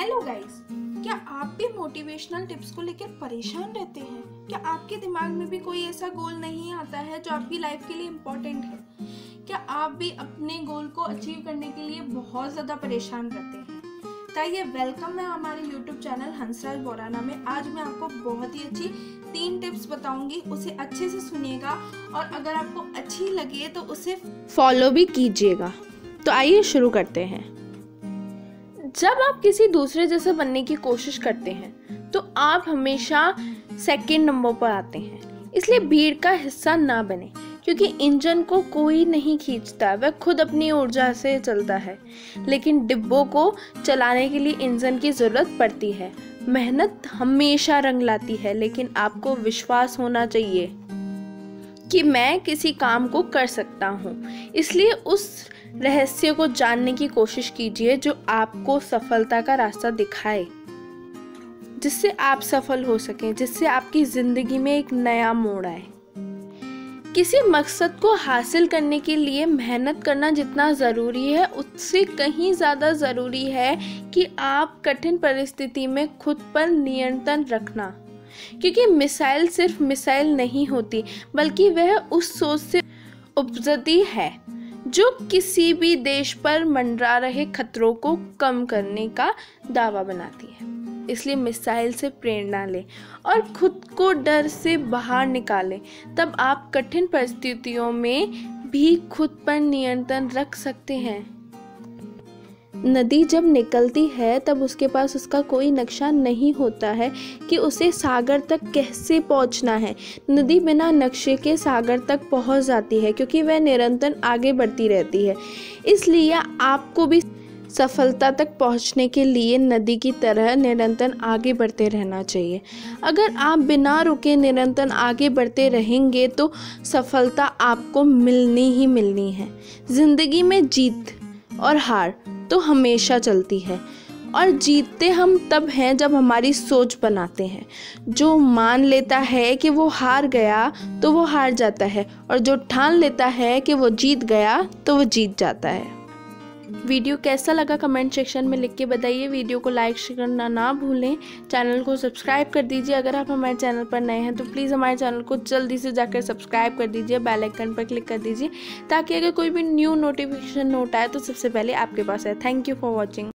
Hello guys क्या आप भी मोटिवेशनल टिप्स को लेकर परेशान रहते हैं? क्या आपके दिमाग में भी कोई ऐसा गोल नहीं आता है जो आपकी लाइफ के लिए इम्पोर्टेंट है? क्या आप भी अपने गोल को अचीव करने के लिए बहुत ज़्यादा परेशान रहते हैं? ताइए वेलकम है हमारे यूट्यूब चैनल हंसराज बोराना में। आज मैं आपको बहुत ही अच्छी तीन टिप्स बताऊँगी। उसे अच्छे से सुनिएगा और अगर आपको अच्छी लगे तो उसे फॉलो भी कीजिएगा। तो आइए शुरू करते हैं। जब आप किसी दूसरे जैसे बनने की कोशिश करते हैं तो आप हमेशा सेकंड नंबर पर आते हैं। इसलिए भीड़ का हिस्सा ना बने, क्योंकि इंजन को कोई नहीं खींचता, वह खुद अपनी ऊर्जा से चलता है। लेकिन डिब्बों को चलाने के लिए इंजन की ज़रूरत पड़ती है। मेहनत हमेशा रंग लाती है, लेकिन आपको विश्वास होना चाहिए। कि मैं किसी काम को कर सकता हूँ। इसलिए उस रहस्य को जानने की कोशिश कीजिए जो आपको सफलता का रास्ता दिखाए, जिससे आप सफल हो सकें, जिससे आपकी ज़िंदगी में एक नया मोड़ आए। किसी मकसद को हासिल करने के लिए मेहनत करना जितना ज़रूरी है, उससे कहीं ज़्यादा ज़रूरी है कि आप कठिन परिस्थिति में खुद पर नियंत्रण रखना। क्योंकि मिसाइल सिर्फ़ मिसाइल नहीं होती, बल्कि वह उस सोच से उपजती है, जो किसी भी देश पर मंडरा रहे खतरों को कम करने का दावा बनाती है। इसलिए मिसाइल से प्रेरणा लें और खुद को डर से बाहर निकालें, तब आप कठिन परिस्थितियों में भी खुद पर नियंत्रण रख सकते हैं। नदी जब निकलती है, तब उसके पास उसका कोई नक्शा नहीं होता है कि उसे सागर तक कैसे पहुँचना है। नदी बिना नक्शे के सागर तक पहुँच जाती है, क्योंकि वह निरंतर आगे बढ़ती रहती है। इसलिए आपको भी सफलता तक पहुँचने के लिए नदी की तरह निरंतर आगे बढ़ते रहना चाहिए। अगर आप बिना रुके निरंतर आगे बढ़ते रहेंगे तो सफलता आपको मिलनी ही मिलनी है। ज़िंदगी में जीत और हार तो हमेशा चलती है। और जीतते हम तब हैं जब हमारी सोच बनाते हैं। जो मान लेता है कि वो हार गया तो वो हार जाता है। और जो ठान लेता है कि वो जीत गया तो वो जीत जाता है। वीडियो कैसा लगा कमेंट सेक्शन में लिख के बताइए। वीडियो को लाइक करना ना भूलें। चैनल को सब्सक्राइब कर दीजिए। अगर आप हमारे चैनल पर नए हैं तो प्लीज़ हमारे चैनल को जल्दी से जाकर सब्सक्राइब कर दीजिए, बेल आइकन पर क्लिक कर दीजिए, ताकि अगर कोई भी न्यू नोटिफिकेशन नोट आए तो सबसे पहले आपके पास आए। Thank you for watching.